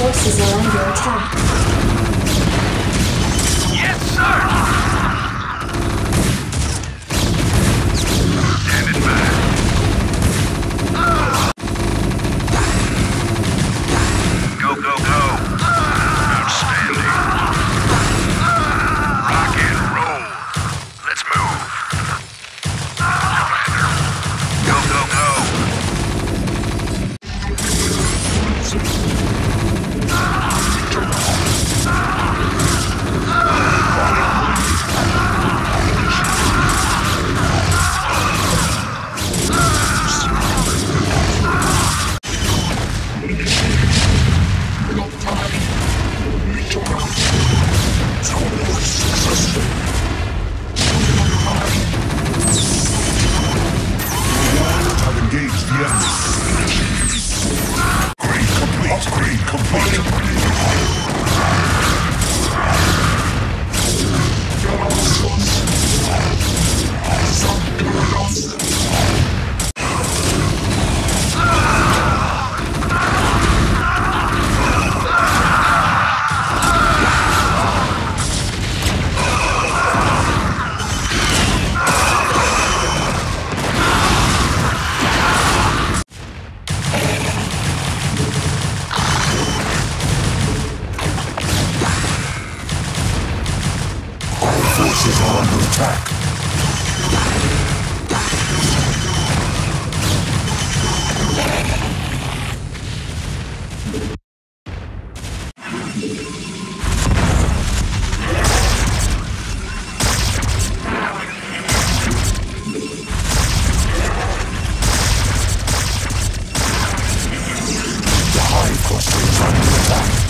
forces are under attack. Yes, sir! Forces are under attack. The Hive cluster is under attack.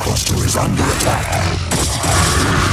Cluster is under attack.